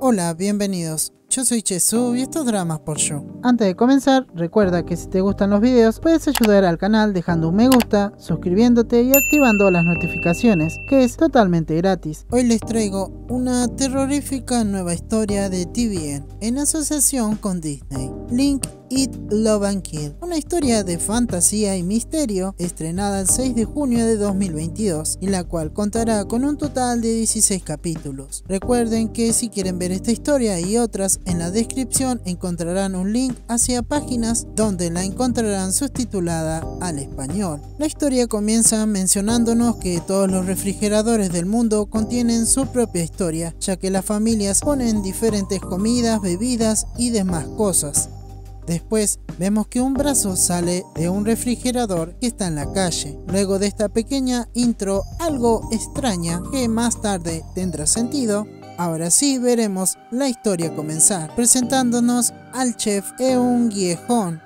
Hola, bienvenidos. Yo soy Chesu y estos dramas por yo. Antes de comenzar, recuerda que si te gustan los videos, puedes ayudar al canal dejando un me gusta, suscribiéndote y activando las notificaciones, que es totalmente gratis. Hoy les traigo una terrorífica nueva historia de TVN en asociación con Disney. Link Eat, Love and Kill, una historia de fantasía y misterio estrenada el 6 de junio de 2022 y la cual contará con un total de 16 capítulos. Recuerden que si quieren ver esta historia y otras en la descripción encontrarán un link hacia páginas donde la encontrarán subtitulada al español. La historia comienza mencionándonos que todos los refrigeradores del mundo contienen su propia historia, ya que las familias ponen diferentes comidas, bebidas y demás cosas. Después vemos que un brazo sale de un refrigerador que está en la calle. Luego de esta pequeña intro algo extraña que más tarde tendrá sentido, ahora sí veremos la historia comenzar, presentándonos al chef Eun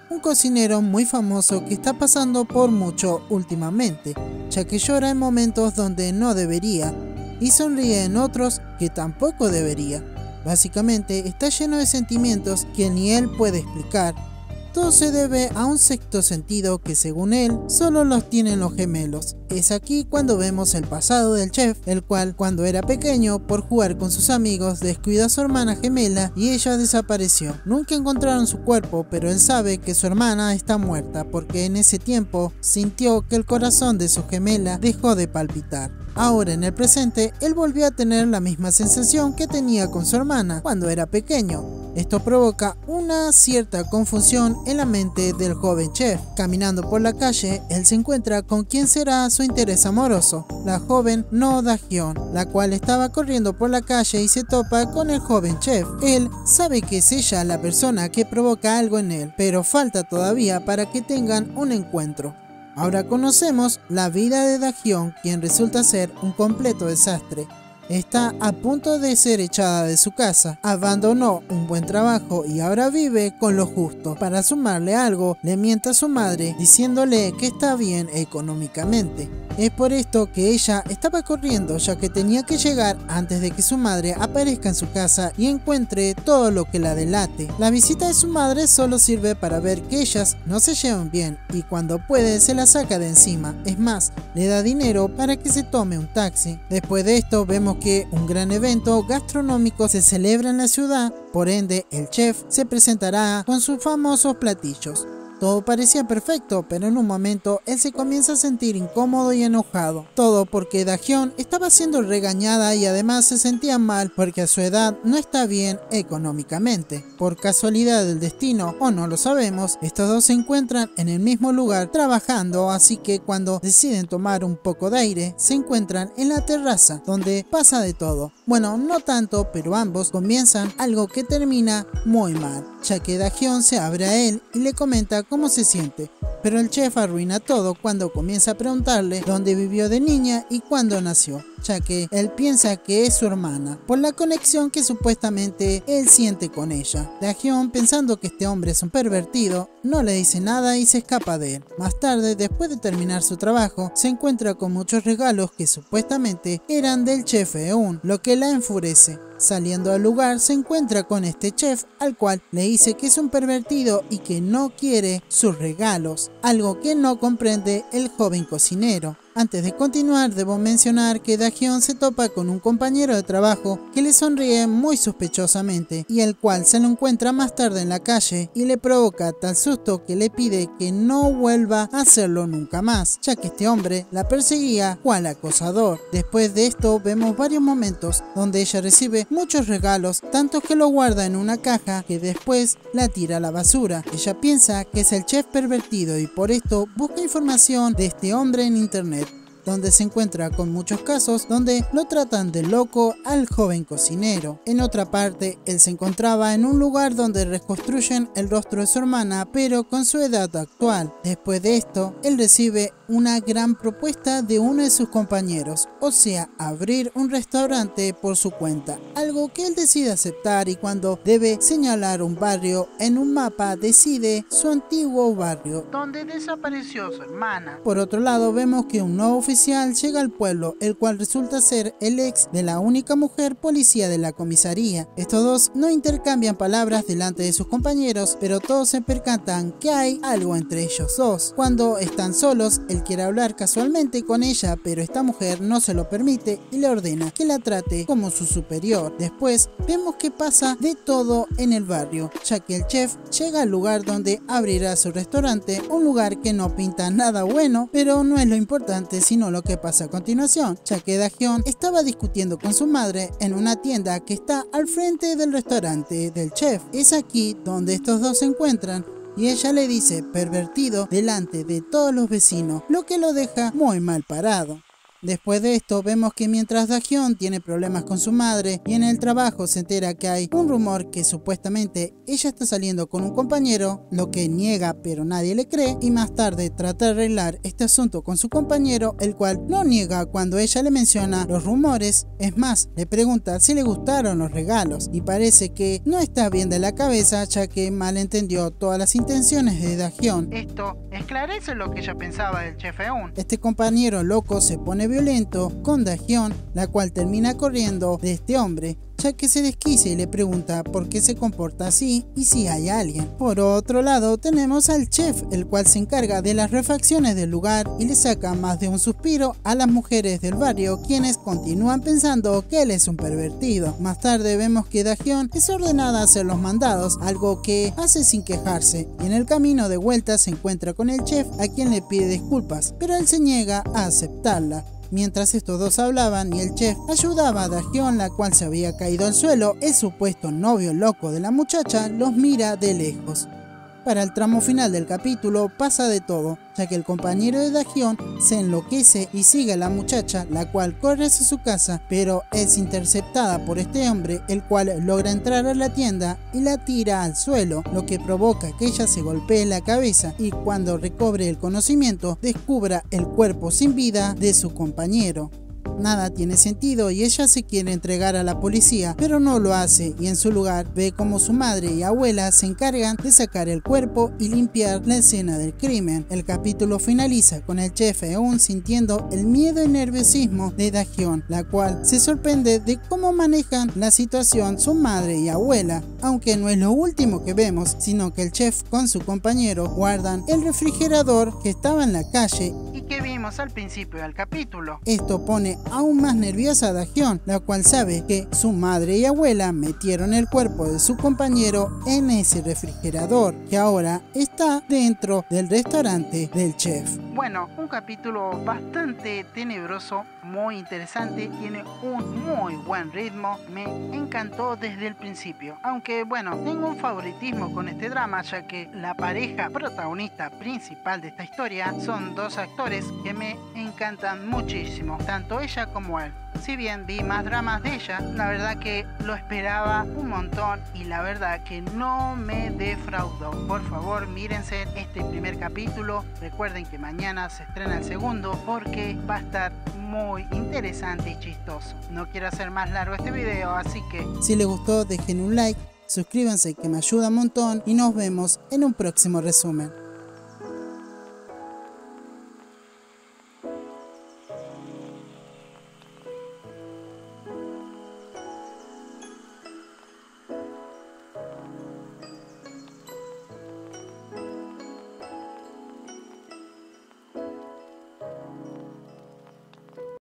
un cocinero muy famoso que está pasando por mucho últimamente, ya que llora en momentos donde no debería y sonríe en otros que tampoco debería. Básicamente está lleno de sentimientos que ni él puede explicar. Todo se debe a un sexto sentido que según él solo los tienen los gemelos. Es aquí cuando vemos el pasado del chef, el cual cuando era pequeño por jugar con sus amigos descuidó a su hermana gemela y ella desapareció. Nunca encontraron su cuerpo, pero él sabe que su hermana está muerta porque en ese tiempo sintió que el corazón de su gemela dejó de palpitar. Ahora en el presente, él volvió a tener la misma sensación que tenía con su hermana cuando era pequeño. Esto provoca una cierta confusión en la mente del joven chef. Caminando por la calle, él se encuentra con quien será su interés amoroso, la joven No Dahyun, la cual estaba corriendo por la calle y se topa con el joven chef. Él sabe que es ella la persona que provoca algo en él, pero falta todavía para que tengan un encuentro. Ahora conocemos la vida de Dagion, quien resulta ser un completo desastre. Está a punto de ser echada de su casa, abandonó un buen trabajo y ahora vive con lo justo. Para sumarle algo, le mienta a su madre diciéndole que está bien económicamente. Es por esto que ella estaba corriendo ya que tenía que llegar antes de que su madre aparezca en su casa y encuentre todo lo que la delate. La visita de su madre solo sirve para ver que ellas no se llevan bien y cuando puede se la saca de encima. Es más, le da dinero para que se tome un taxi. Después de esto vemos que un gran evento gastronómico se celebra en la ciudad, por ende el chef se presentará con sus famosos platillos. Todo parecía perfecto, pero en un momento él se comienza a sentir incómodo y enojado. Todo porque Dagion estaba siendo regañada y además se sentía mal porque a su edad no está bien económicamente. Por casualidad del destino, o no lo sabemos, estos dos se encuentran en el mismo lugar trabajando, así que cuando deciden tomar un poco de aire, se encuentran en la terraza, donde pasa de todo. Bueno, no tanto, pero ambos comienzan algo que termina muy mal, ya que se abre a él y le comenta cómo se siente, pero el chef arruina todo cuando comienza a preguntarle dónde vivió de niña y cuándo nació, ya que él piensa que es su hermana, por la conexión que supuestamente él siente con ella. Dagion, pensando que este hombre es un pervertido, no le dice nada y se escapa de él. Más tarde, después de terminar su trabajo, se encuentra con muchos regalos que supuestamente eran del chef Eun, lo que la enfurece. Saliendo al lugar se encuentra con este chef al cual le dice que es un pervertido y que no quiere sus regalos, algo que no comprende el joven cocinero. Antes de continuar, debo mencionar que Dagion se topa con un compañero de trabajo que le sonríe muy sospechosamente y el cual se lo encuentra más tarde en la calle y le provoca tal susto que le pide que no vuelva a hacerlo nunca más, ya que este hombre la perseguía cual acosador. Después de esto vemos varios momentos donde ella recibe muchos regalos, tanto que lo guarda en una caja que después la tira a la basura. Ella piensa que es el chef pervertido y por esto busca información de este hombre en internet donde se encuentra con muchos casos donde lo tratan de loco al joven cocinero. En otra parte, él se encontraba en un lugar donde reconstruyen el rostro de su hermana, pero con su edad actual. Después de esto, él recibe una gran propuesta de uno de sus compañeros, o sea, abrir un restaurante por su cuenta, algo que él decide aceptar y cuando debe señalar un barrio en un mapa decide su antiguo barrio, donde desapareció su hermana. Por otro lado, vemos que un nuevo oficial llega al pueblo, el cual resulta ser el ex de la única mujer policía de la comisaría. Estos dos no intercambian palabras delante de sus compañeros, pero todos se percatan que hay algo entre ellos dos. Cuando están solos, él quiere hablar casualmente con ella, pero esta mujer no se lo permite y le ordena que la trate como su superior. Después vemos que pasa de todo en el barrio, ya que el chef llega al lugar donde abrirá su restaurante, un lugar que no pinta nada bueno, pero no es lo importante sino lo que pasa a continuación, ya que estaba discutiendo con su madre en una tienda que está al frente del restaurante del chef. Es aquí donde estos dos se encuentran y ella le dice pervertido delante de todos los vecinos, lo que lo deja muy mal parado. Después de esto vemos que mientras Dahyun tiene problemas con su madre y en el trabajo se entera que hay un rumor que supuestamente ella está saliendo con un compañero, lo que niega pero nadie le cree y más tarde trata de arreglar este asunto con su compañero, el cual no niega cuando ella le menciona los rumores, es más, le pregunta si le gustaron los regalos y parece que no está bien de la cabeza ya que malentendió todas las intenciones de Dahyun. Esto esclarece lo que ella pensaba del chef Eun. Este compañero loco se pone violento con Dahyun, la cual termina corriendo de este hombre, ya que se desquicia y le pregunta por qué se comporta así y si hay alguien. Por otro lado, tenemos al chef, el cual se encarga de las refacciones del lugar y le saca más de un suspiro a las mujeres del barrio, quienes continúan pensando que él es un pervertido. Más tarde vemos que Dahyun es ordenada a hacer los mandados, algo que hace sin quejarse, y en el camino de vuelta se encuentra con el chef a quien le pide disculpas, pero él se niega a aceptarla. Mientras estos dos hablaban y el chef ayudaba a Dahyun, la cual se había caído al suelo, el supuesto novio loco de la muchacha los mira de lejos. Para el tramo final del capítulo pasa de todo, ya que el compañero de Dahyun se enloquece y sigue a la muchacha, la cual corre hacia su casa, pero es interceptada por este hombre, el cual logra entrar a la tienda y la tira al suelo, lo que provoca que ella se golpee la cabeza y cuando recobre el conocimiento descubra el cuerpo sin vida de su compañero. Nada tiene sentido y ella se quiere entregar a la policía, pero no lo hace y en su lugar ve como su madre y abuela se encargan de sacar el cuerpo y limpiar la escena del crimen. El capítulo finaliza con el chef aún sintiendo el miedo y nerviosismo de Dahyun, la cual se sorprende de cómo manejan la situación su madre y abuela, aunque no es lo último que vemos, sino que el chef con su compañero guardan el refrigerador que estaba en la calle que al principio del capítulo. Esto pone aún más nerviosa a Dahyun, la cual sabe que su madre y abuela metieron el cuerpo de su compañero en ese refrigerador, que ahora está dentro del restaurante del chef. Bueno, un capítulo bastante tenebroso, muy interesante, tiene un muy buen ritmo, me encantó desde el principio. Aunque bueno, tengo un favoritismo con este drama ya que la pareja protagonista principal de esta historia son dos actores me encantan muchísimo, tanto ella como él. Si bien vi más dramas de ella, la verdad que lo esperaba un montón y la verdad que no me defraudó. Por favor, mírense este primer capítulo. Recuerden que mañana se estrena el segundo porque va a estar muy interesante y chistoso. No quiero hacer más largo este video, así que... Si les gustó, dejen un like, suscríbanse que me ayuda un montón y nos vemos en un próximo resumen.